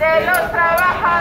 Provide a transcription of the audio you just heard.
de los trabajadores.